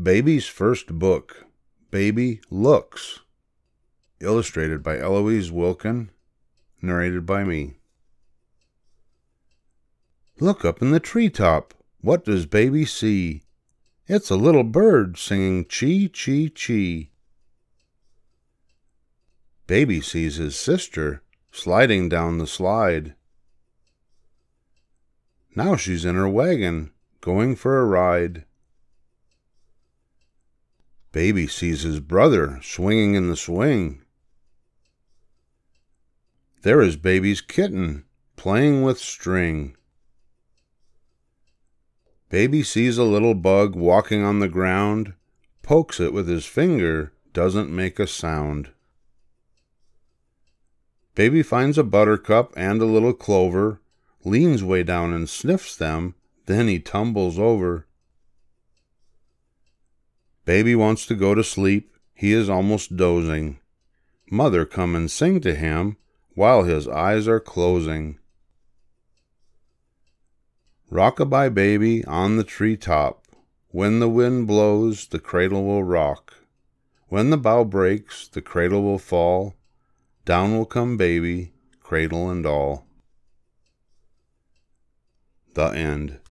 Baby's First Book Baby Looks. Illustrated by Eloise Wilkin. Narrated by me. Look up in the treetop. What does baby see? It's a little bird singing chee chee chee. Baby sees his sister sliding down the slide. Now she's in her wagon, going for a ride. Baby sees his brother swinging in the swing. There is baby's kitten playing with string. Baby sees a little bug walking on the ground, pokes it with his finger, doesn't make a sound. Baby finds a buttercup and a little clover, leans way down and sniffs them, then he tumbles over. Baby wants to go to sleep, he is almost dozing. Mother come and sing to him while his eyes are closing. Rock-a-bye baby on the tree top. When the wind blows, the cradle will rock. When the bough breaks, the cradle will fall. Down will come baby, cradle and all. The End.